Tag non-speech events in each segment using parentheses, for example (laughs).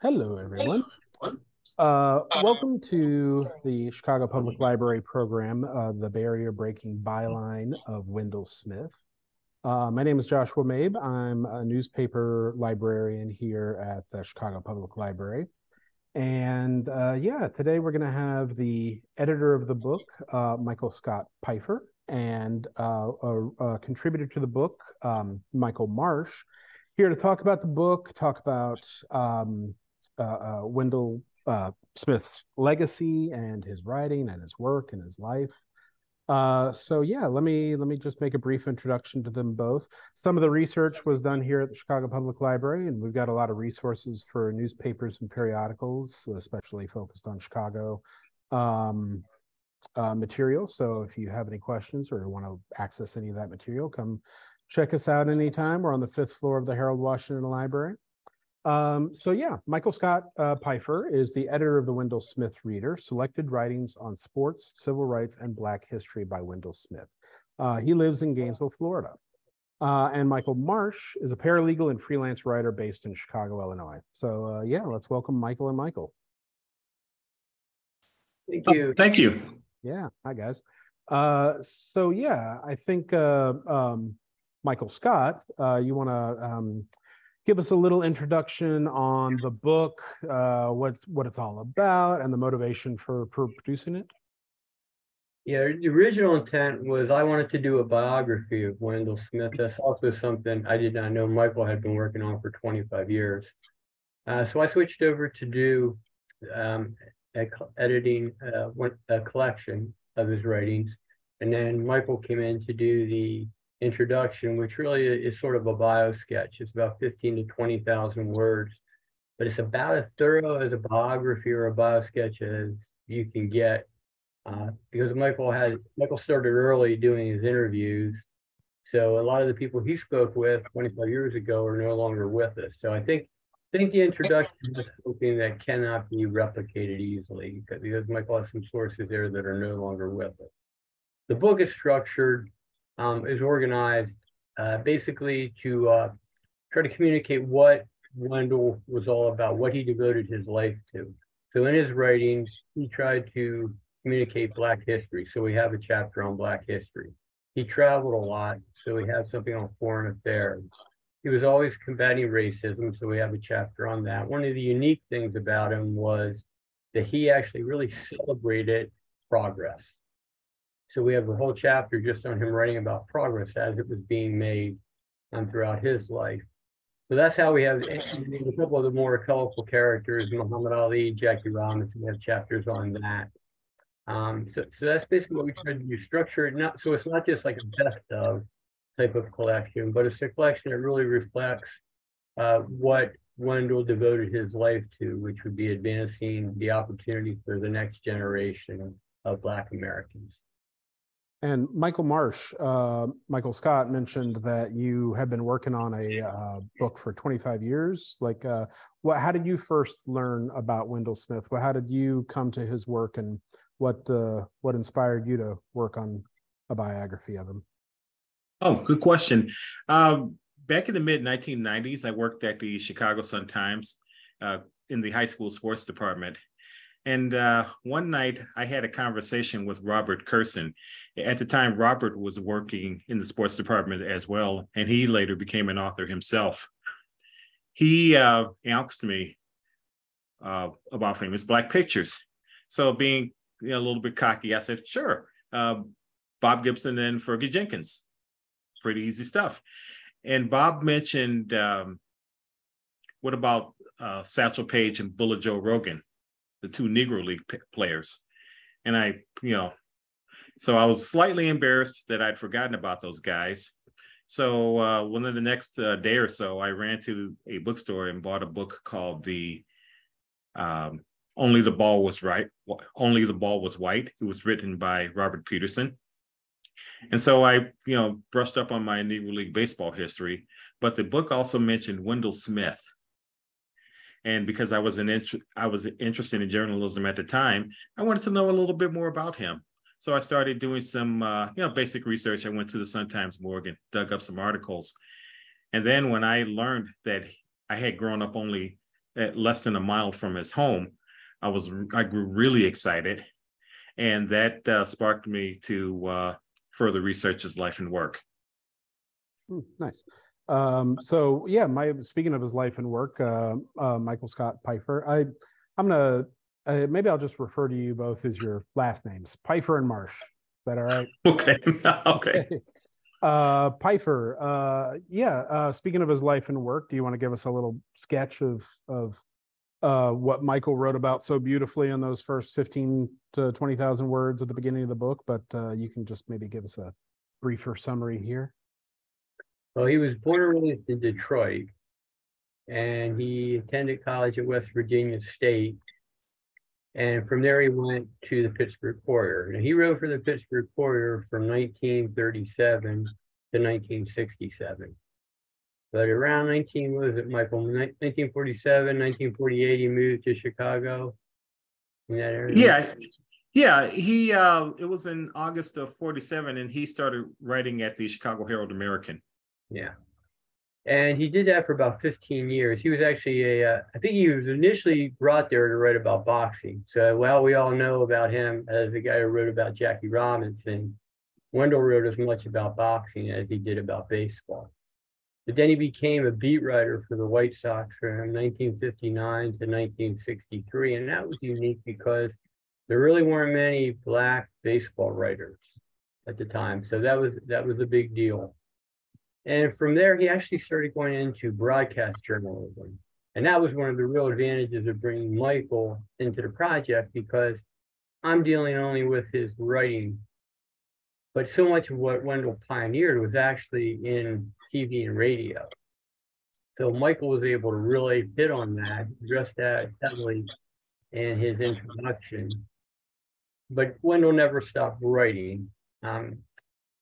Hello, everyone. Uh, welcome to the Chicago Public Library program, uh, the barrier breaking byline of Wendell Smith. Uh, my name is Joshua Mabe. I'm a newspaper librarian here at the Chicago Public Library. And uh, yeah, today we're going to have the editor of the book, uh, Michael Scott Pifer, and uh, a, a, contributor to the book, um, Michael Marsh, here to talk about the book, talk about um, uh, uh, Wendell uh, Smith's legacy and his writing and his work and his life. Uh, so yeah, let me let me just make a brief introduction to them both. Some of the research was done here at the Chicago Public Library, and we've got a lot of resources for newspapers and periodicals, especially focused on Chicago um, uh, material. So if you have any questions or want to access any of that material, come check us out anytime. We're on the fifth floor of the Harold Washington Library. Um, so yeah, Michael Scott uh, Pifer is the editor of the Wendell Smith Reader, selected writings on sports, civil rights, and Black history by Wendell Smith. Uh, he lives in Gainesville, Florida. Uh, and Michael Marsh is a paralegal and freelance writer based in Chicago, Illinois. So uh, yeah, let's welcome Michael and Michael. Thank you. Thank you. Yeah, hi guys. Uh, so yeah, I think uh, um, Michael Scott, you want to um, give us a little introduction on the book, uh, what's what it's all about, and the motivation for, for producing it? Yeah, the original intent was I wanted to do a biography of Wendell Smith. That's also something I did not know Michael had been working on for 25 years. Uh, so I switched over to do um, editing uh, a collection of his writings. And then Michael came in to do the introduction, which really is sort of a bio sketch. It's about 15 to 20,000 words, but it's about as thorough as a biography or a bio sketch as you can get. Uh, because Michael had Michael started early doing his interviews, so a lot of the people he spoke with 25 years ago are no longer with us. So I think I think the introduction is something that cannot be replicated easily because, because Michael has some sources there that are no longer with us. The book is structured um, is organized uh, basically to uh, try to communicate what Wendell was all about, what he devoted his life to. So in his writings, he tried to communicate Black history. So we have a chapter on Black history. He traveled a lot, so we have something on foreign affairs. He was always combating racism, so we have a chapter on that. One of the unique things about him was that he actually really celebrated progress. So we have a whole chapter just on him writing about progress as it was being made um, throughout his life. So that's how we have a couple of the more colorful characters, Muhammad Ali, Jackie Robinson, we have chapters on that. Um, so, so that's basically what we try to do, structure it not so it's not just like a best of type of collection, but it's a collection that really reflects uh, what Wendell devoted his life to, which would be advancing the opportunity for the next generation of Black Americans. And Michael Marsh, uh, Michael Scott mentioned that you have been working on a uh, book for 25 years. Like, uh, what? How did you first learn about Wendell Smith? Well, how did you come to his work, and what uh, what inspired you to work on a biography of him? Oh, good question. Um, back in the mid 1990s, I worked at the Chicago Sun Times uh, in the high school sports department, and uh, one night I had a conversation with Robert Kurson. At the time, Robert was working in the sports department as well, and he later became an author himself. He uh, asked me uh, about famous Black pictures. So, being you know, a little bit cocky, I said, sure. Uh, Bob Gibson and Fergie Jenkins. Pretty easy stuff. And Bob mentioned, um, what about uh, Satchel Paige and Bullet Joe Rogan? The two Negro League p- players. And I, you know, so I was slightly embarrassed that I'd forgotten about those guys. So uh, within the next uh, day or so, I ran to a bookstore and bought a book called the um, "Only the Ball Was Right." Only the Ball Was White. It was written by Robert Peterson. And so I, you know, brushed up on my Negro League baseball history, but the book also mentioned Wendell Smith, and because I was an int- I was interested in journalism at the time, I wanted to know a little bit more about him. So I started doing some uh, you know basic research. I went to the Sun Times Morgan, dug up some articles, and then when I learned that I had grown up only at less than a mile from his home, I was I grew really excited, and that uh, sparked me to uh, further research his life and work. Hmm, nice. Um, so yeah, my speaking of his life and work, uh, uh, Michael Scott Pifer. I I'm gonna uh, maybe I'll just refer to you both as your last names, Pifer and Marsh. Is that all right? (laughs) (laughs) Okay. okay. Uh, Pifer. Uh, yeah. Uh, speaking of his life and work, do you want to give us a little sketch of of uh, what Michael wrote about so beautifully in those first fifteen to twenty thousand words at the beginning of the book? But uh, you can just maybe give us a briefer summary here. Well, he was born and raised in Detroit, and he attended college at West Virginia State. And from there, he went to the Pittsburgh Courier. And he wrote for the Pittsburgh Courier from 1937 to 1967. But around 19, what was it, Michael? 1947, 1948, he moved to Chicago. Yeah, yeah. He uh, it was in August of 47, and he started writing at the Chicago Herald American. Yeah. And he did that for about 15 years. He was actually a, uh, I think he was initially brought there to write about boxing. So, well, we all know about him as the guy who wrote about Jackie Robinson. Wendell wrote as much about boxing as he did about baseball. But then he became a beat writer for the White Sox from 1959 to 1963. And that was unique because there really weren't many black baseball writers at the time. So that was that was a big deal. And from there, he actually started going into broadcast journalism. And that was one of the real advantages of bringing Michael into the project because I'm dealing only with his writing. But so much of what Wendell pioneered was actually in TV and radio. So Michael was able to really hit on that, address that heavily in his introduction. But Wendell never stopped writing. Um,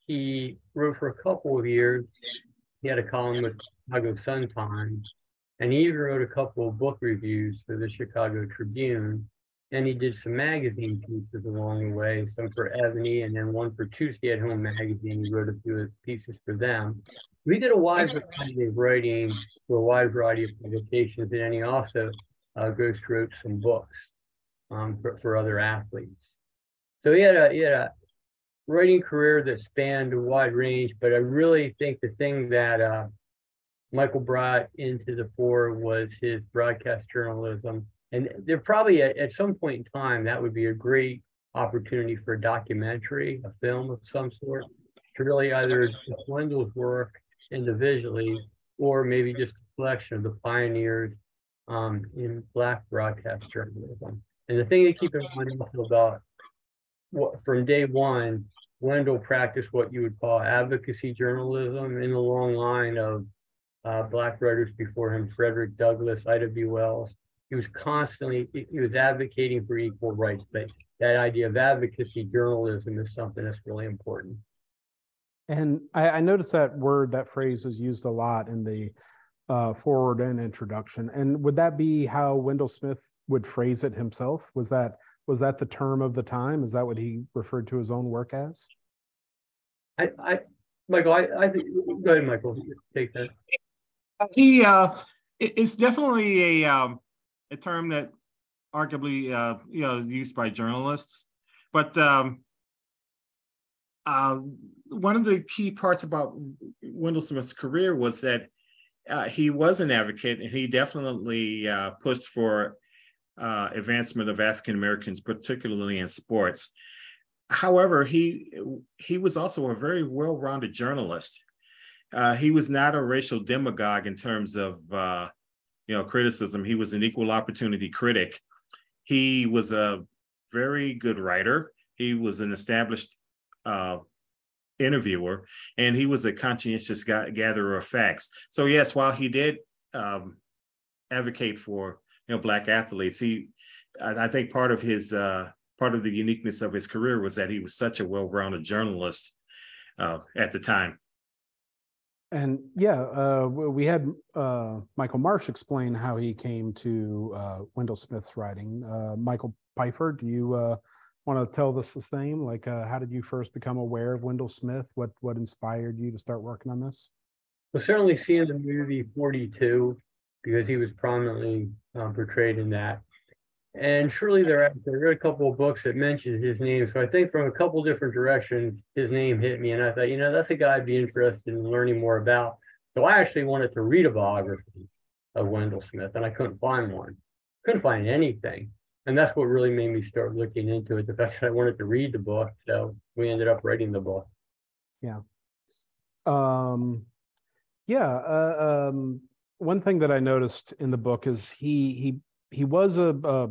he wrote for a couple of years. He had a column with Chicago Sun Times, and he even wrote a couple of book reviews for the Chicago Tribune. And he did some magazine pieces along the way, some for Ebony and then one for Tuesday at Home magazine. He wrote a few pieces for them. We did a wide variety of writing for a wide variety of publications, and then he also uh, goes wrote some books um, for, for other athletes. So he had a he had a writing career that spanned a wide range, but I really think the thing that uh, Michael brought into the fore was his broadcast journalism. And there probably at, at some point in time, that would be a great opportunity for a documentary, a film of some sort, to really either Wendell's work individually or maybe just a collection of the pioneers um, in Black broadcast journalism. And the thing to keep in mind about what, from day one, Wendell practiced what you would call advocacy journalism in the long line of uh, Black writers before him, Frederick Douglass, Ida B. Wells. He was constantly, he was advocating for equal rights, but that idea of advocacy journalism is something that's really important. And I, I noticed that word, that phrase is used a lot in the uh, foreword and introduction. And would that be how Wendell Smith would phrase it himself? Was that was that the term of the time? Is that what he referred to his own work as? I, I Michael, I, I think go ahead, Michael, take that. He uh it's definitely a um a term that arguably uh you know used by journalists. But um uh, one of the key parts about Wendell Smith's career was that uh, he was an advocate and he definitely uh, pushed for uh, advancement of African Americans, particularly in sports. However, he he was also a very well-rounded journalist. Uh, he was not a racial demagogue in terms of uh, you know criticism. He was an equal opportunity critic. He was a very good writer. He was an established uh, interviewer, and he was a conscientious gatherer of facts. So yes, while he did um, advocate for you know black athletes. He, I, I think part of his uh, part of the uniqueness of his career was that he was such a well-rounded journalist uh, at the time. And yeah, uh, we had uh, Michael Marsh explain how he came to uh, Wendell Smith's writing. Uh, Michael Pifer, do you uh, want to tell us the same? Like, uh, how did you first become aware of Wendell Smith? What what inspired you to start working on this? Well, certainly seeing the movie 42 because he was prominently um, portrayed in that. And surely there, there are a couple of books that mention his name. So I think from a couple different directions, his name hit me. And I thought, you know, that's a guy I'd be interested in learning more about. So I actually wanted to read a biography of Wendell Smith, and I couldn't find one. Couldn't find anything. And that's what really made me start looking into it. The fact that I wanted to read the book. So we ended up writing the book. Yeah. Um, yeah. Uh, um, one thing that I noticed in the book is he he he was a, a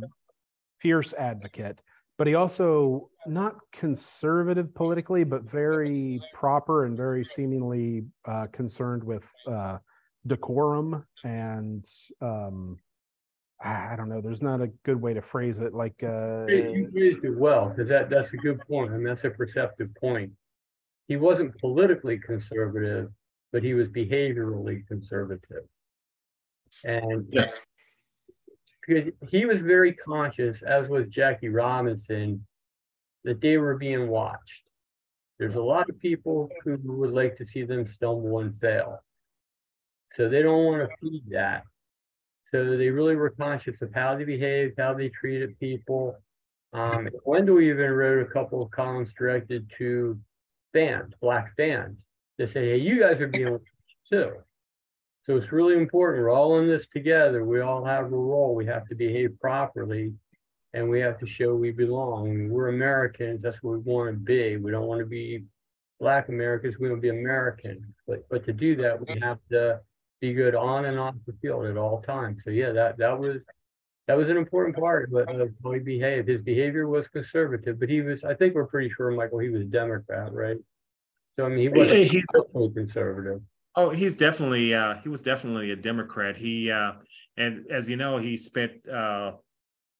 fierce advocate, but he also not conservative politically, but very proper and very seemingly uh, concerned with uh, decorum and um, I don't know. There's not a good way to phrase it. Like uh, you phrased it well because that that's a good point, and that's a perceptive point. He wasn't politically conservative, but he was behaviorally conservative, and Yes. because he was very conscious, as was Jackie Robinson, that they were being watched. There's a lot of people who would like to see them stumble and fail. So they don't want to feed that. So they really were conscious of how they behaved, how they treated people. Um, Wendell even wrote a couple of columns directed to fans, black fans, to say, hey, you guys are being watched too. So it's really important. We're all in this together. We all have a role. We have to behave properly and we have to show we belong. We're Americans. That's what we want to be. We don't want to be Black Americans. We want to be Americans. But but to do that, we have to be good on and off the field at all times. So yeah, that that was that was an important part of of how he behaved. His behavior was conservative, but he was. I think we're pretty sure, Michael, he was a Democrat, right? So I mean, he totally conservative. Oh, he's definitely uh he was definitely a Democrat. He uh and as you know, he spent uh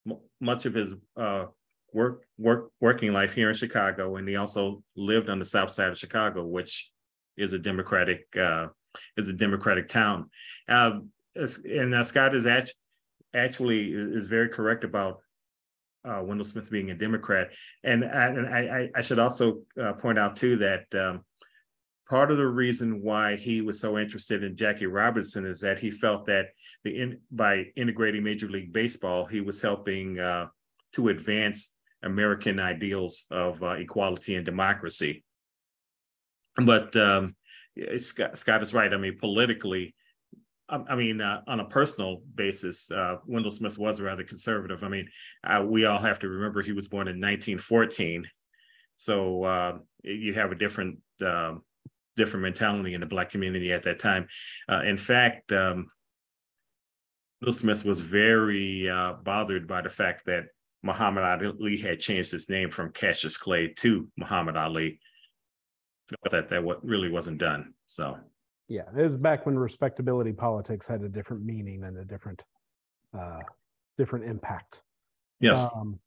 m- much of his uh work work working life here in Chicago and he also lived on the south side of Chicago, which is a democratic uh is a democratic town. Um and uh, Scott is act- actually is very correct about uh Wendell Smith being a Democrat. And I and I- I should also uh point out too that um part of the reason why he was so interested in Jackie Robinson is that he felt that the in, by integrating Major League Baseball, he was helping uh, to advance American ideals of uh, equality and democracy. But um, Scott, Scott is right. I mean, politically, I, I mean, uh, on a personal basis, uh, Wendell Smith was rather conservative. I mean, uh, we all have to remember he was born in 1914, so uh, you have a different. Um, different mentality in the black community at that time. Uh, in fact, um, Will Smith was very uh, bothered by the fact that Muhammad Ali had changed his name from Cassius Clay to Muhammad Ali. That that what really wasn't done. So yeah, it was back when respectability politics had a different meaning and a different uh different impact. yes, Um,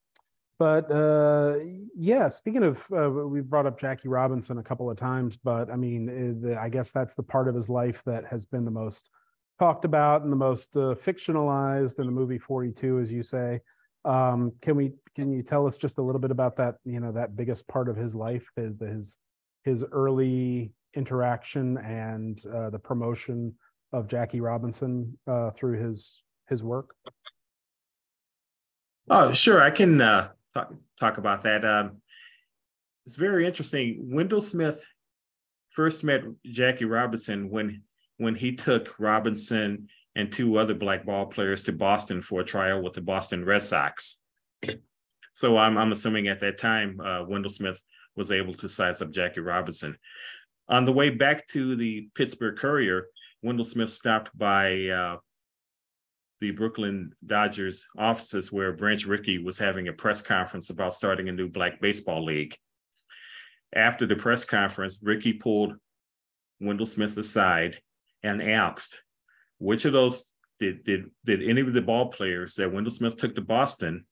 but uh, yeah, speaking of, uh, we brought up Jackie Robinson a couple of times, but I mean, eh, I guess that's the part of his life that has been the most talked about and the most uh, fictionalized in the movie 42, as you say. Um, can we, can you tell us just a little bit about that, you know, that biggest part of his life, his, his, his early interaction and uh, the promotion of Jackie Robinson uh, through his, his work? oh sure, I can uh, talk talk about that. Um, it's very interesting. Wendell Smith first met Jackie Robinson when when he took Robinson and two other black ball players to Boston for a trial with the Boston Red Sox. So I'm I'm assuming at that time uh, Wendell Smith was able to size up Jackie Robinson. On the way back to the Pittsburgh Courier, Wendell Smith stopped by uh, the Brooklyn Dodgers offices where Branch Rickey was having a press conference about starting a new black baseball league. After the press conference, Rickey pulled Wendell Smith aside and asked, which of those did did did any of the ball players that Wendell Smith took to Boston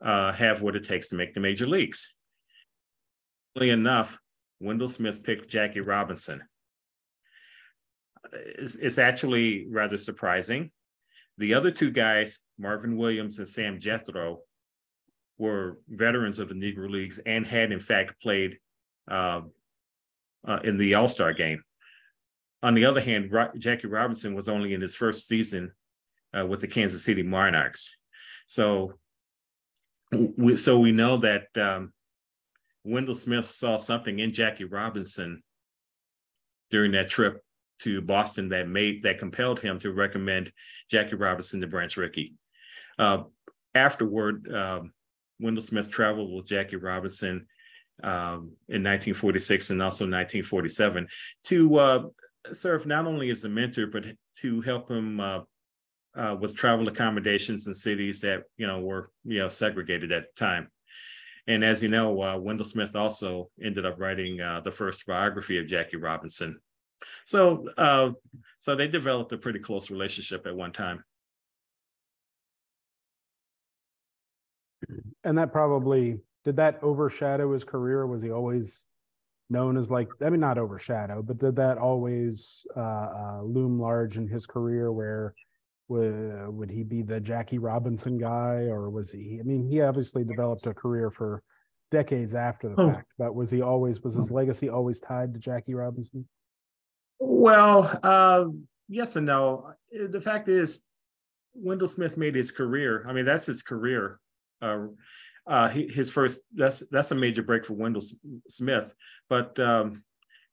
uh, have what it takes to make the major leagues? Funnily enough, Wendell Smith picked Jackie Robinson. It's, it's actually rather surprising. The other two guys, Marvin Williams and Sam Jethroe, were veterans of the Negro Leagues and had in fact played uh, uh, in the All Star game. On the other hand, Ro- Jackie Robinson was only in his first season uh, with the Kansas City Monarchs. So, we, so we know that um, Wendell Smith saw something in Jackie Robinson during that trip to Boston that made that compelled him to recommend Jackie Robinson to Branch Rickey. Uh, afterward, um, Wendell Smith traveled with Jackie Robinson um, in 1946 and also 1947 to uh, serve not only as a mentor but to help him uh, uh, with travel accommodations in cities that you know were you know segregated at the time. And as you know, uh, Wendell Smith also ended up writing uh, the first biography of Jackie Robinson. So, uh, so they developed a pretty close relationship at one time. And that probably did that overshadow his career? Was he always known as like I mean not overshadow, but did that always uh, uh, loom large in his career? Where would would he be the Jackie Robinson guy, or was he? I mean, he obviously developed a career for decades after the oh. fact, but was he always was his legacy always tied to Jackie Robinson? Well, uh, yes and no. The fact is, Wendell Smith made his career. I mean, that's his career. Uh, uh, his first that's that's a major break for Wendell Smith. But um,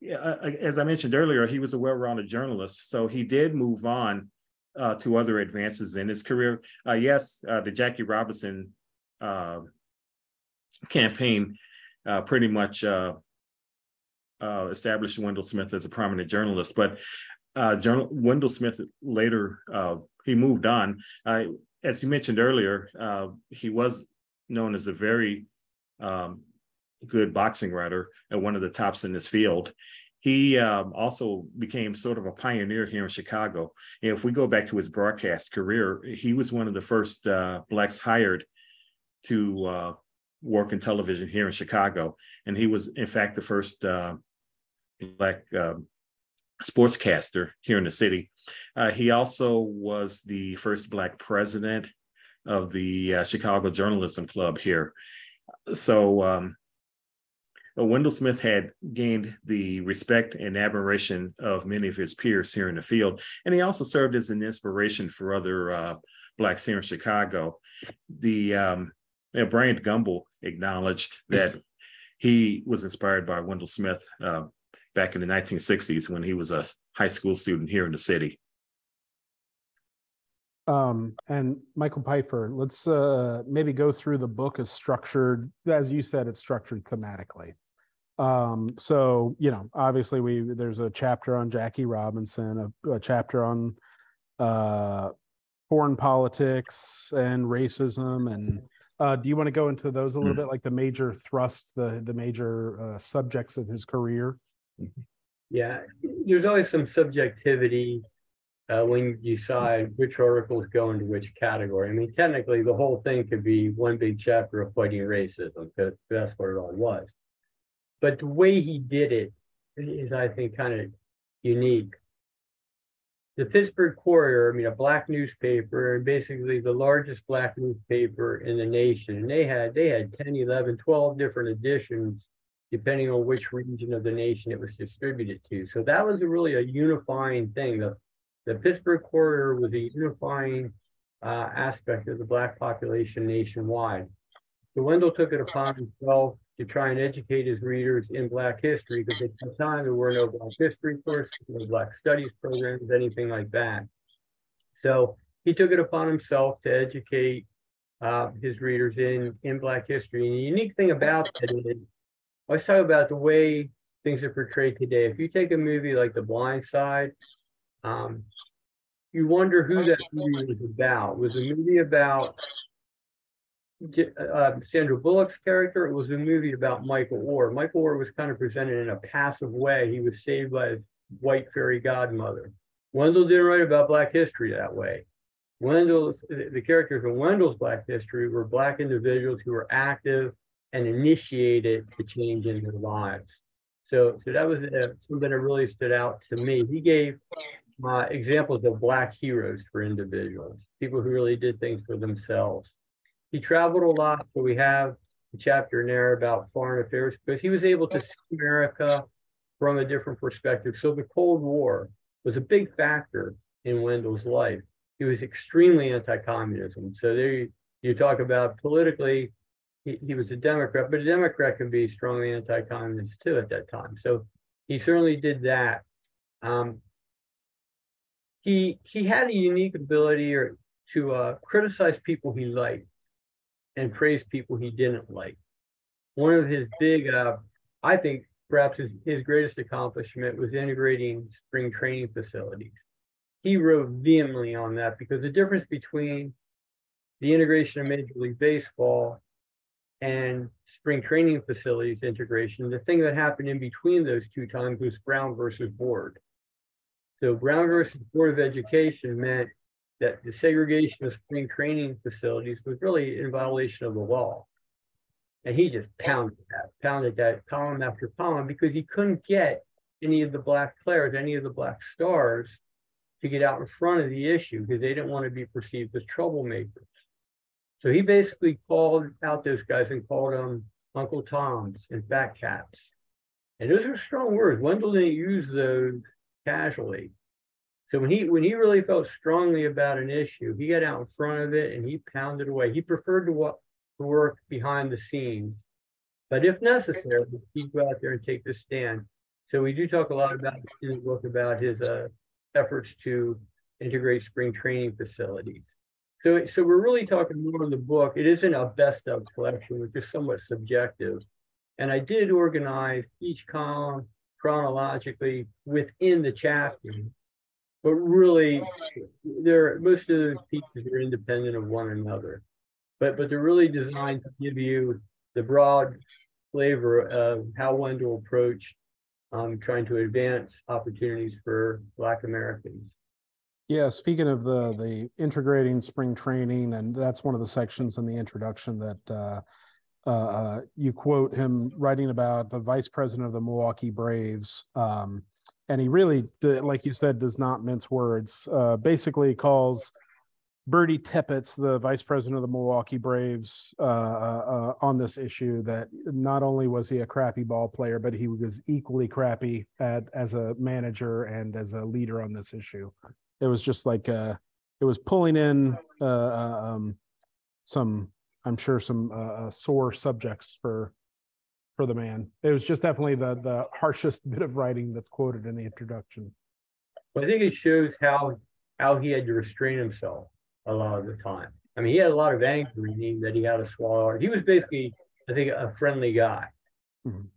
as I mentioned earlier, he was a well-rounded journalist, so he did move on uh, to other advances in his career. Uh, yes, uh, the Jackie Robinson uh, campaign uh, pretty much established Wendell Smith as a prominent journalist, but journal- Wendell Smith later he moved on. as you mentioned earlier, he was known as a very um, good boxing writer and one of the tops in his field. He um, also became sort of a pioneer here in Chicago. And if we go back to his broadcast career, he was one of the first uh, blacks hired to uh, work in television here in Chicago. And he was, in fact, the first uh, black um, sportscaster here in the city. Uh, he also was the first black president of the uh, Chicago Journalism Club here. So um, uh, Wendell Smith had gained the respect and admiration of many of his peers here in the field, and he also served as an inspiration for other uh, blacks here in Chicago. The um, uh, Bryant Gumbel acknowledged that he was inspired by Wendell Smith uh, back in the 1960s when he was a high school student here in the city. Um, and Michael Pifer, let's uh, maybe go through the book as structured, as you said, it's structured thematically. Um, so you know, obviously, we there's a chapter on Jackie Robinson, a, a chapter on uh, foreign politics and racism, and uh, do you want to go into those a little mm-hmm. bit, like the major thrusts, the the major uh, subjects of his career? Yeah, there's always some subjectivity uh, when you decide which articles go into which category. I mean, technically, the whole thing could be one big chapter of fighting racism because that's what it all was. But the way he did it is, I think, kind of unique. The Pittsburgh Courier, I mean, a black newspaper, basically the largest black newspaper in the nation. And they had they had 10, 11, 12 different editions, depending on which region of the nation it was distributed to. So that was a really a unifying thing. The the Pittsburgh Courier was a unifying uh, aspect of the Black population nationwide. So Wendell took it upon himself to try and educate his readers in Black history because at the time there were no Black history courses, no Black studies programs, anything like that. So he took it upon himself to educate uh, his readers in, in Black history. And the unique thing about that is, let's talk about the way things are portrayed today. If you take a movie like The Blind Side, um, you wonder who that movie was about. Was a movie about uh, Sandra Bullock's character? It was a movie about Michael Oher. Michael Oher was kind of presented in a passive way. He was saved by his white fairy godmother. Wendell didn't write about Black history that way. Wendell's the characters in Wendell's Black history were Black individuals who were active and initiated the change in their lives. So, so that was uh, something that really stood out to me. He gave uh, examples of Black heroes for individuals, people who really did things for themselves. He traveled a lot, so we have a chapter in there about foreign affairs because he was able to see America from a different perspective. So the Cold War was a big factor in Wendell's life. he was extremely anti-communism. So there you, you talk about politically, he, he was a Democrat, but a Democrat can be strongly anti-communist too at that time. So he certainly did that. Um, he he had a unique ability or to uh, criticize people he liked and praise people he didn't like. One of his big, uh, I think, perhaps his, his greatest accomplishment was integrating spring training facilities. He wrote vehemently on that because the difference between the integration of Major League Baseball and spring training facilities integration, the thing that happened in between those two times was Brown versus Board. So Brown versus Board of Education meant that the segregation of spring training facilities was really in violation of the law. And he just pounded that, pounded that column after column because he couldn't get any of the black players, any of the black stars to get out in front of the issue because they didn't want to be perceived as troublemakers. So he basically called out those guys and called them Uncle Toms and fat cats. And those are strong words. Wendell didn't use those casually. So when he when he really felt strongly about an issue, he got out in front of it and he pounded away. He preferred to, to work behind the scenes, but if necessary, he'd go out there and take the stand. So we do talk a lot about in the book about his uh, efforts to integrate spring training facilities. So, so we're really talking more in the book. It isn't a best of collection, which is somewhat subjective. And I did organize each column chronologically within the chapter. But really, there most of those pieces are independent of one another. But but they're really designed to give you the broad flavor of how Wendell approached um, trying to advance opportunities for Black Americans. Yeah, speaking of the the integrating spring training, and that's one of the sections in the introduction that uh, uh, uh, you quote him writing about the vice president of the Milwaukee Braves, um, and he really, like you said, does not mince words. Uh, basically, calls Birdie Tebbetts, the vice president of the Milwaukee Braves, uh, uh, on this issue that not only was he a crappy ball player, but he was equally crappy at as a manager and as a leader on this issue it was just like uh it was pulling in uh, uh um some i'm sure some uh, uh, sore subjects for for the man. It was just definitely the the harshest (laughs) bit of writing that's quoted in the introduction. I think it shows how how he had to restrain himself a lot of the time. I mean he had a lot of anger in him that he had to swallow. He was basically i think a friendly guy. Mm-hmm.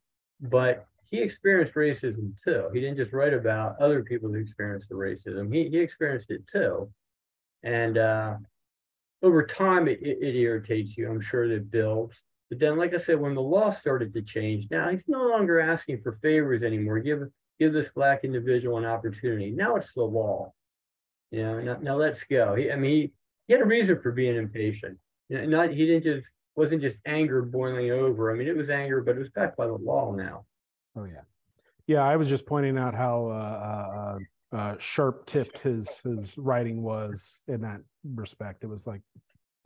but he experienced racism too. He didn't just write about other people who experienced the racism. He, he experienced it too. And uh, over time, it, it, irritates you. I'm sure that builds. But then, like I said, when the law started to change, now he's no longer asking for favors anymore. Give give this black individual an opportunity. Now it's the law. You know, now, now let's go. He, I mean, he, he had a reason for being impatient. Not he didn't just wasn't just anger boiling over. I mean, it was anger, but it was backed by the law now. Oh yeah, yeah. I was just pointing out how uh, uh, uh, sharp tipped his his writing was in that respect. It was like,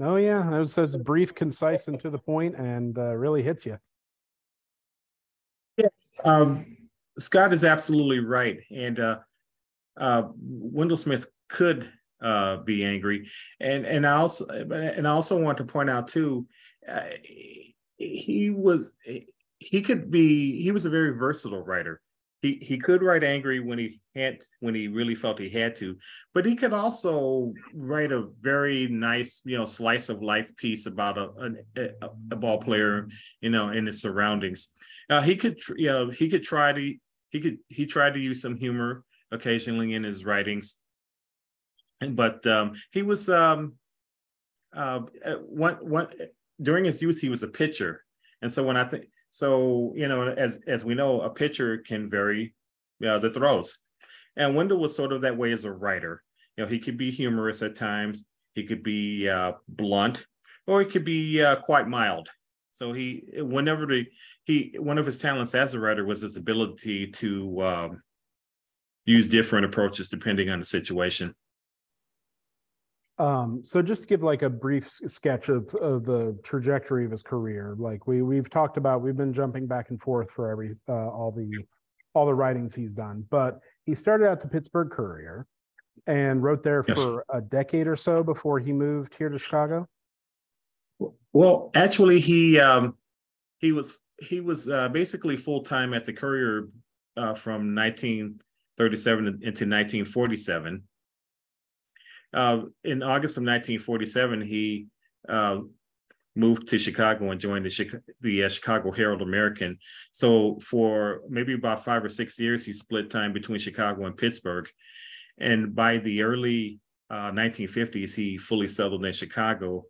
oh yeah, it was, it's brief, concise, and to the point, and uh, really hits you. Yeah, um, Scott is absolutely right, and uh, uh, Wendell Smith could uh, be angry, and and I also and I also want to point out too, uh, he was he could be he was a very versatile writer. He he could write angry when he had when he really felt he had to but he could also write a very nice you know slice of life piece about a a, a ball player you know in his surroundings. Uh, he could you know he could try to he could he tried to use some humor occasionally in his writings. But um he was um uh one one during his youth he was a pitcher. And so when i think so, you know, as as we know, a pitcher can vary uh, the throws. And Wendell was sort of that way as a writer. You know, he could be humorous at times, he could be uh, blunt, or he could be uh, quite mild. So he, whenever the he, one of his talents as a writer was his ability to um, use different approaches depending on the situation. Um, so just to give like a brief sketch of, of the trajectory of his career, like we we've talked about, we've been jumping back and forth for every uh, all the all the writings he's done. But he started out the Pittsburgh Courier, and wrote there Yes. for a decade or so before he moved here to Chicago. Well, actually, he um, he was he was uh, basically full time at the Courier uh, from 1937 into 1947. Uh, in August of 1947, he uh, moved to Chicago and joined the, Chica- the uh, Chicago Herald American. So for maybe about five or six years, he split time between Chicago and Pittsburgh. And by the early uh, 1950s, he fully settled in Chicago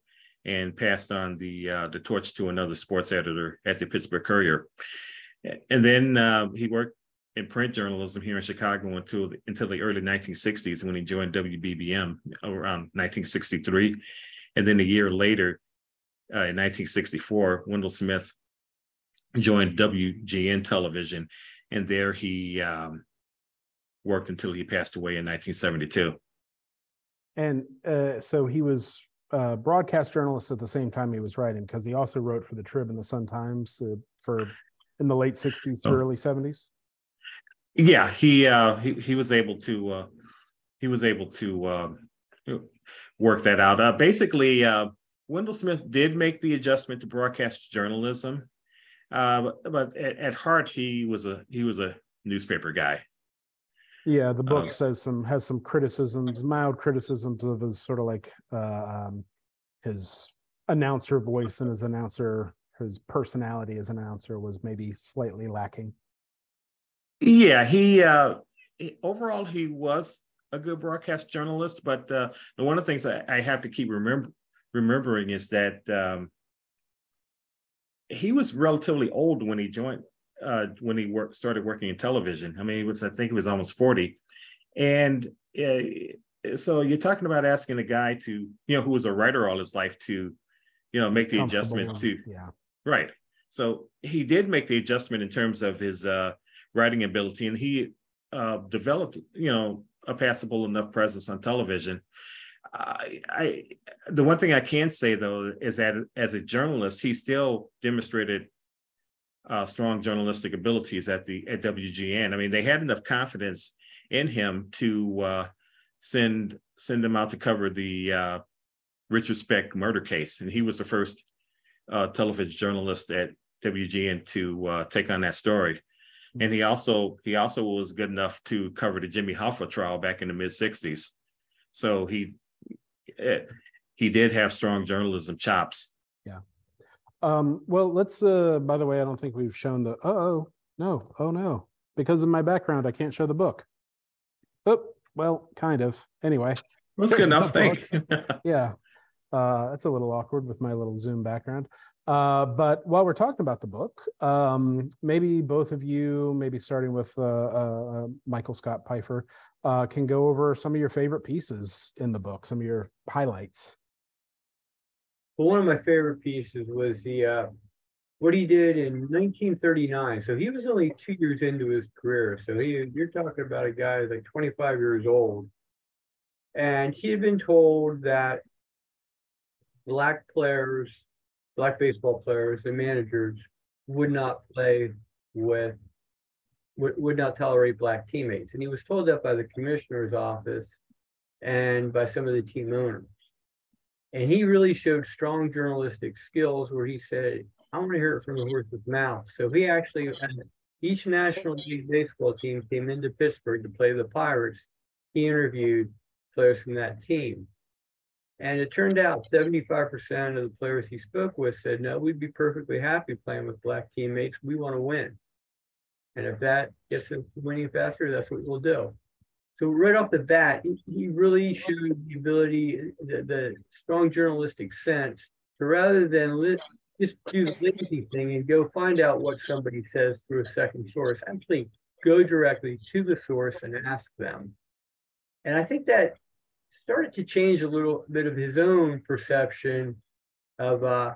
and passed on the uh, the torch to another sports editor at the Pittsburgh Courier. And then uh, he worked in print journalism here in Chicago until until the early 1960s when he joined WBBM around 1963. And then a year later, uh, in 1964, Wendell Smith joined WGN Television, and there he um, worked until he passed away in 1972. And uh, so he was a broadcast journalist at the same time he was writing, because he also wrote for the Trib and the Sun Times uh, for in the late 60s to Oh. early 70s. Yeah, he uh, he he was able to uh, he was able to uh, work that out. Uh, basically, uh, Wendell Smith did make the adjustment to broadcast journalism, uh, but, but at, at heart he was a he was a newspaper guy. Yeah, the book Um, says some has some criticisms, mild criticisms of his sort of like uh, um, his announcer voice and his announcer, his personality as an announcer was maybe slightly lacking. Yeah, he uh he- overall he was a good broadcast journalist, but uh one of the things I, I have to keep remember remembering is that um he was relatively old when he joined uh when he worked started working in television. I mean, he was I think he was almost 40. And uh, so you're talking about asking a guy to, you know, who was a writer all his life to, you know, make the adjustment to yeah. Right. So he did make the adjustment in terms of his uh, writing ability, and he uh, developed, you know, a passable enough presence on television. I, I, the one thing I can say though is that as a journalist, he still demonstrated uh, strong journalistic abilities at the at WGN. I mean, they had enough confidence in him to uh, send send him out to cover the uh, Richard Speck murder case, and he was the first uh, television journalist at WGN to uh, take on that story. And he also he also was good enough to cover the Jimmy Hoffa trial back in the mid '60s. So he eh, he did have strong journalism chops. Yeah. Um, well, let's. Uh, by the way, I don't think we've shown the. Oh no! Oh no! Because of my background, I can't show the book. Oh well, kind of. Anyway, That's good enough. Thank you. (laughs) yeah, uh, that's a little awkward with my little Zoom background. Uh, but while we're talking about the book, um, maybe both of you, maybe starting with uh, uh, uh, Michael Scott Pifer, uh, can go over some of your favorite pieces in the book, some of your highlights. Well, one of my favorite pieces was the uh, what he did in 1939. So he was only two years into his career. So he, you're talking about a guy like 25 years old, and he had been told that black players, black baseball players, and managers would not play with would, not tolerate black teammates, and he was told that by the commissioner's office and by some of the team owners. And he really showed strong journalistic skills where he said, I want to hear it from the horse's mouth. So he actually, uh, each National League baseball team came into Pittsburgh to play the Pirates. He interviewed players from that team. And it turned out 75% of the players he spoke with said, No, we'd be perfectly happy playing with black teammates. We want to win. And if that gets us winning faster, that's what we'll do. So right off the bat, he, really showed the ability, the, the strong journalistic sense to rather than just do the lazy thing and go find out what somebody says through a second source, actually go directly to the source and ask them. And I think that started to change a little bit of his own perception of uh,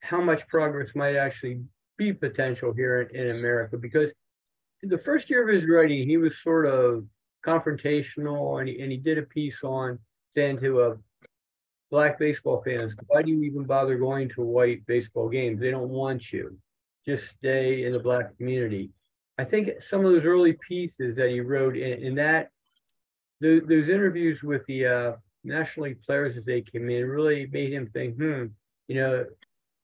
how much progress might actually be potential here in, in America. Because the first year of his writing, he was sort of confrontational and he, and he did a piece on saying to a black baseball fans, why do you even bother going to white baseball games? They don't want you. Just stay in the black community. I think some of those early pieces that he wrote in, in that those, those interviews with the uh, National League players as they came in really made him think, hmm, you know,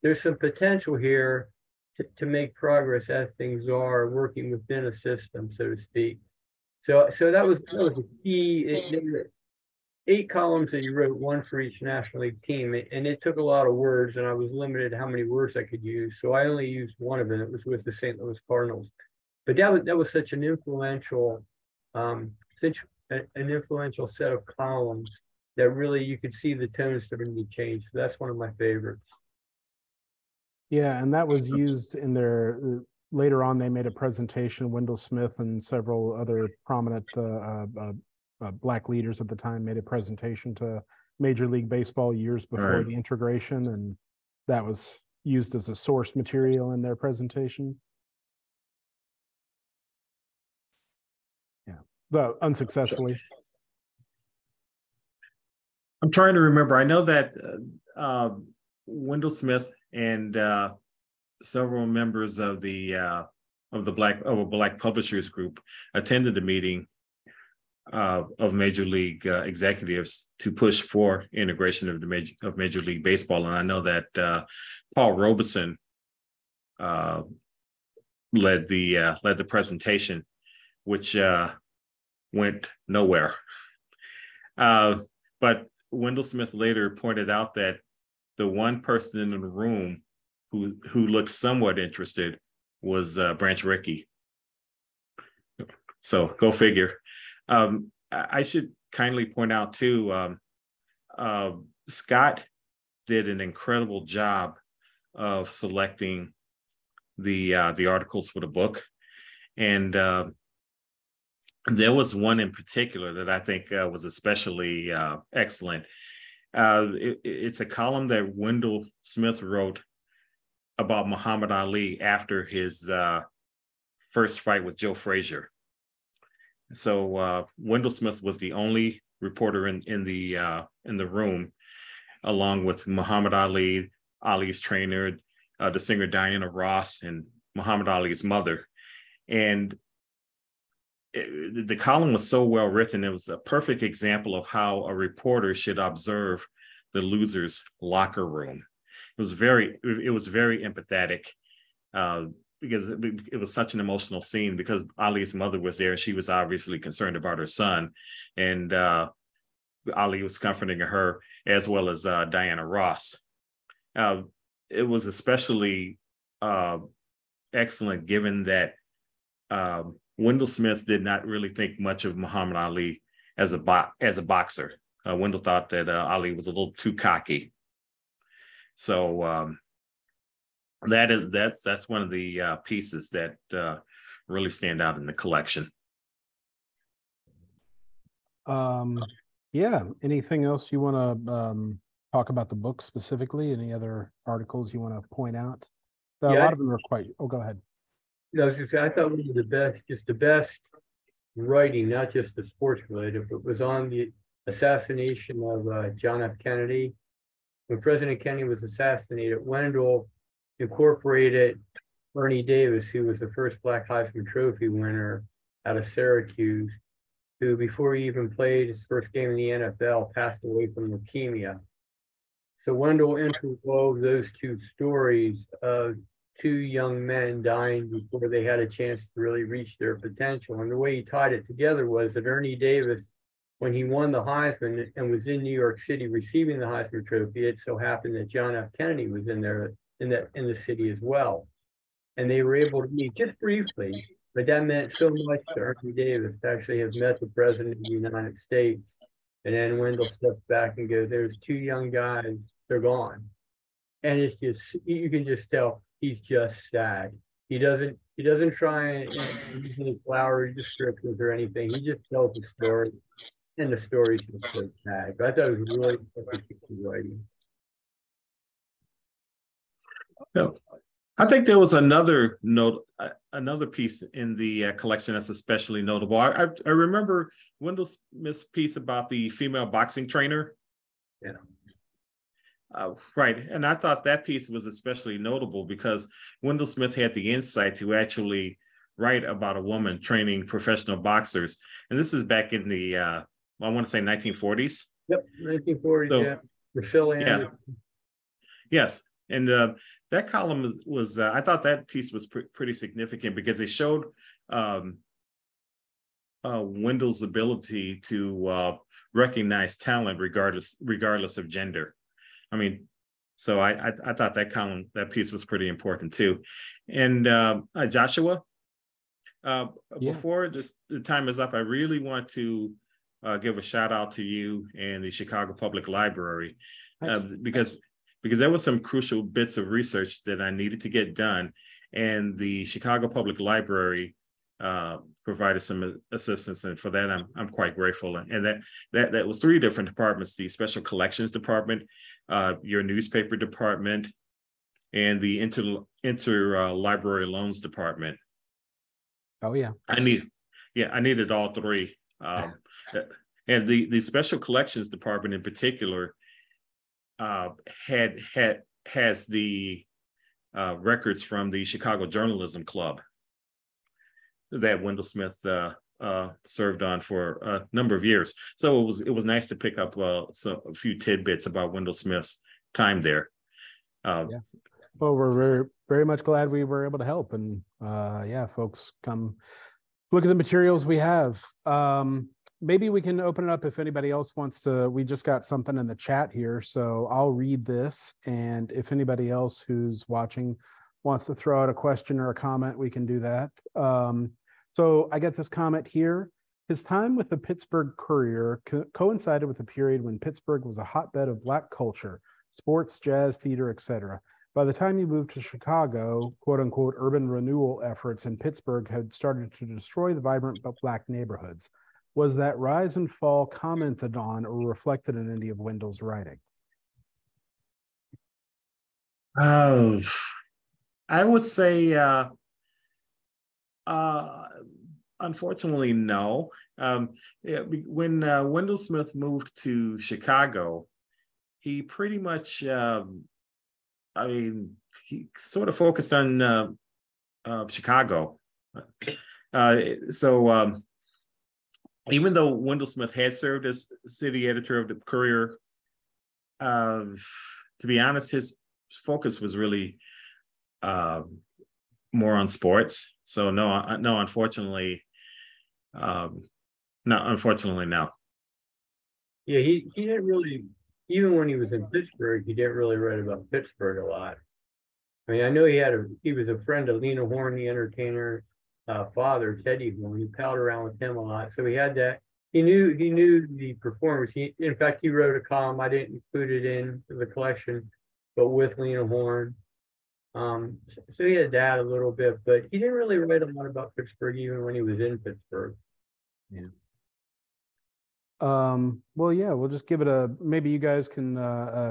there's some potential here to, to make progress as things are working within a system, so to speak. So, so that was that was a key. It, eight columns that you wrote, one for each National League team, and it took a lot of words, and I was limited how many words I could use. So I only used one of them. It was with the St. Louis Cardinals. But that was that was such an influential, um, such an influential set of columns that really you could see the tone starting to change. So that's one of my favorites. Yeah, and that was used in their uh, later on. They made a presentation. Wendell Smith and several other prominent uh, uh, uh, uh black leaders at the time made a presentation to Major League Baseball years before right. the integration, and that was used as a source material in their presentation. Unsuccessfully. I'm trying to remember. I know that uh, Wendell Smith and uh, several members of the uh, of the black of a black publishers group attended a meeting uh, of major league uh, executives to push for integration of the major of major league baseball, and I know that uh, Paul Robeson uh, led the uh, led the presentation, which uh, went nowhere. but Wendell Smith later pointed out that the one person in the room who who looked somewhat interested was uh, Branch Rickey. So go figure. Um, I should kindly point out too, um, uh, Scott did an incredible job of selecting the uh, the articles for the book, and uh, there was one in particular that I think uh, was especially uh, excellent. Uh, it, it's a column that Wendell Smith wrote about Muhammad Ali after his uh, first fight with Joe Frazier. So uh, Wendell Smith was the only reporter in in the uh, in the room, along with Muhammad Ali, Ali's trainer, the singer Diana Ross, and Muhammad Ali's mother. And it, the column was so well written. It was a perfect example of how a reporter should observe the loser's locker room. It was very, it was very empathetic uh, because it, it, was such an emotional scene because Ali's mother was there. She was obviously concerned about her son, and uh, Ali was comforting her as well as uh, Diana Ross. Uh, it was especially uh, excellent given that um, Wendell Smith did not really think much of Muhammad Ali as a bo- as a boxer. Uh, Wendell thought that uh, Ali was a little too cocky. So um, that is that's that's one of the uh, pieces that uh, really stand out in the collection. Um, yeah. Anything else you want to um, talk about the book specifically? Any other articles you want to point out? A yeah, lot of them are quite. Oh, go ahead. I was say, I thought one of the best, just the best writing, not just the sports related, but was on the assassination of uh, John F. Kennedy. When President Kennedy was assassinated, Wendell incorporated Ernie Davis, who was the first Black Heisman Trophy winner out of Syracuse, who before he even played his first game in the NFL passed away from leukemia. So Wendell interwove those two stories of two young men dying before they had a chance to really reach their potential. And the way he tied it together was that Ernie Davis, when he won the Heisman and was in New York City receiving the Heisman Trophy, it so happened that John F. Kennedy was in there in that in the city as well. And they were able to meet just briefly, but that meant so much to Ernie Davis to actually have met the president of the United States. And then Wendell steps back and goes, There's two young guys, they're gone. And it's just you can just tell he's just sad. He doesn't he doesn't try and use any flowery descriptions or anything. He just tells the story, and the story's just so sad. But I thought it was really writing. Yeah. I think there was another note, uh, another piece in the uh, collection that's especially notable. I, I, I remember Wendell Smith's piece about the female boxing trainer. Yeah. Uh, right. And I thought that piece was especially notable because Wendell Smith had the insight to actually write about a woman training professional boxers. And this is back in the uh, I want to say 1940s. Yep, nineteen forties, So- yeah. Priscilla Yeah. Anderson. Yes, and uh, that column was, uh, I thought that piece was pre- pretty significant because it showed um, uh, Wendell's ability to uh, recognize talent regardless regardless of gender. I mean, so I I, I thought that column that piece was pretty important too, and uh, uh, Joshua. Uh, Yeah. Before this, the time is up, I really want to uh, give a shout out to you and the Chicago Public Library uh, because because there was some crucial bits of research that I needed to get done, and the Chicago Public Library uh, provided some assistance, and for that I'm I'm quite grateful. And that that that was three different departments: the Special Collections Department, uh, your newspaper department, and the inter inter uh, library loans department. Oh, yeah. I need, yeah, I needed all three. Um, (laughs) and the, the special collections department in particular uh, had, had, has the uh, records from the Chicago Journalism Club that Wendell Smith uh, uh, served on for a number of years. So it was, it was nice to pick up uh, some, a few tidbits about Wendell Smith's time there. Uh, Yeah. Well, we're very, very much glad we were able to help and, uh, yeah, folks come look at the materials we have. Um, maybe we can open it up if anybody else wants to, we just got something in the chat here, so I'll read this. And if anybody else who's watching wants to throw out a question or a comment, we can do that. Um, so I get this comment here. His time with the Pittsburgh Courier co- coincided with a period when Pittsburgh was a hotbed of Black culture, sports, jazz, theater, etc. By the time he moved to Chicago, quote unquote, urban renewal efforts in Pittsburgh had started to destroy the vibrant but Black neighborhoods. Was that rise and fall commented on or reflected in any of Wendell's writing? I would say, uh, uh, unfortunately, no. Um, when uh, Wendell Smith moved to Chicago, he pretty much, um, I mean, he sort of focused on uh, uh, Chicago. Uh, so, um, even though Wendell Smith had served as city editor of the Courier, uh, to be honest, his focus was really um, more on sports. So no, uh, no, unfortunately, um, no, unfortunately, no. Yeah, he, he didn't really, even when he was in Pittsburgh, he didn't really write about Pittsburgh a lot. I mean, I know he had a, he was a friend of Lena Horne, the entertainer, uh, father, Teddy Horne. He palled around with him a lot. So he had that, he knew, he knew the performers. He, in fact, he wrote a column, I didn't include it in the collection, but with Lena Horne. Um, so- so he had that a little bit, but he didn't really write a lot about Pittsburgh even when he was in Pittsburgh. Yeah. Um, well, yeah, we'll just give it a, maybe you guys can, uh,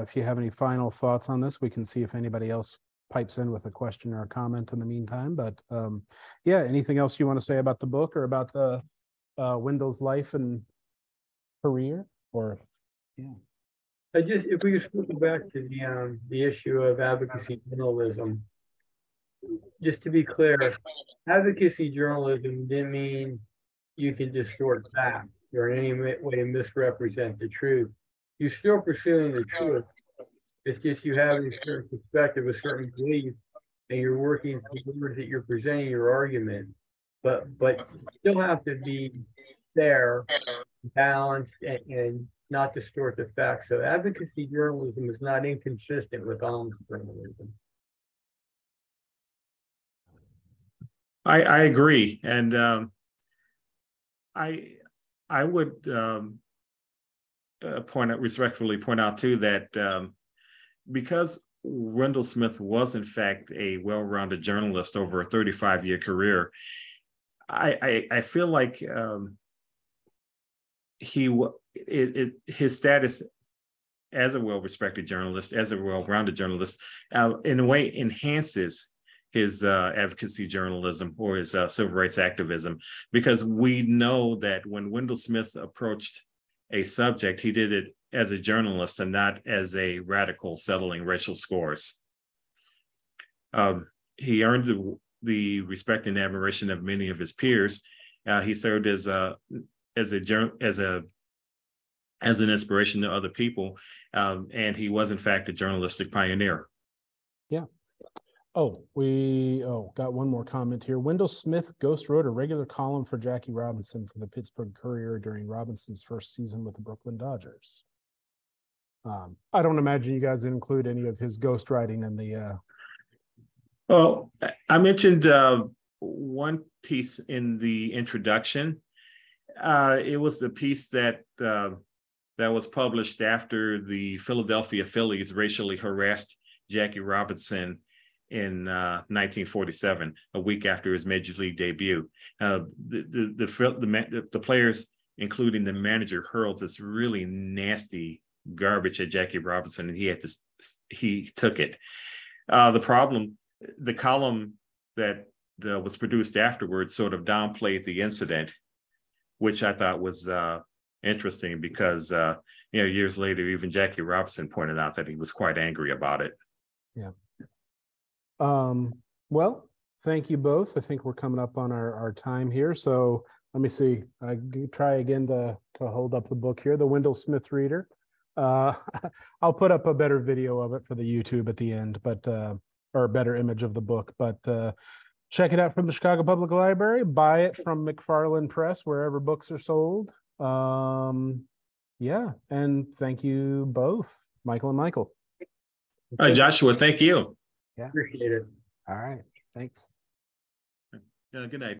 uh, if you have any final thoughts on this, we can see if anybody else pipes in with a question or a comment in the meantime, but, um, yeah, anything else you want to say about the book or about the, uh, Wendell's life and career or? I just, if we could circle back to the, um, the issue of advocacy journalism. Just to be clear, advocacy journalism didn't mean you can distort facts or in any way misrepresent the truth. You're still pursuing the truth. It's just you have a certain perspective, a certain belief, and you're working towards that you're presenting your argument. But, but you still have to be fair, balanced, and, and not distort the facts. So advocacy journalism is not inconsistent with honest journalism. I, I agree, and um, I, I would um, uh, point out respectfully point out too that um, because Wendell Smith was in fact a well-rounded journalist over a 35-year career, I, I I feel like um, he it, it his status as a well-respected journalist, as a well-rounded journalist, uh, in a way enhances his uh, advocacy journalism or his uh, civil rights activism, because we know that when Wendell Smith approached a subject, he did it as a journalist and not as a radical settling racial scores. Um, he earned the, the respect and admiration of many of his peers. Uh, he served as a as a as a as an inspiration to other people. Um, and he was, in fact, a journalistic pioneer. Yeah. Oh, we, oh, got one more comment here. Wendell Smith ghost wrote a regular column for Jackie Robinson for the Pittsburgh Courier during Robinson's first season with the Brooklyn Dodgers. Um, I don't imagine you guys include any of his ghost writing in the, uh, Well, I- I mentioned uh, one piece in the introduction. Uh, it was the piece that uh, that was published after the Philadelphia Phillies racially harassed Jackie Robinson in uh, 1947, a week after his major league debut. Uh, the the the, the, players, including the manager, hurled this really nasty garbage at Jackie Robinson, and he had to he took it. Uh, the problem the column that uh, was produced afterwards sort of downplayed the incident, which I thought was uh, interesting because uh, you know years later, even Jackie Robinson pointed out that he was quite angry about it. um, well, thank you both. I think we're coming up on our, our time here. So let me see. I try again to, to hold up the book here, the Wendell Smith Reader. Uh, (laughs) I'll put up a better video of it for the YouTube at the end, but, uh, or a better image of the book, but, uh, check it out from the Chicago Public Library, buy it from McFarland Press, wherever books are sold. Um, yeah, and thank you both, Michael and Michael. Uh, Joshua, thank you. Yeah. Appreciate it. All right, thanks. Yeah, good night.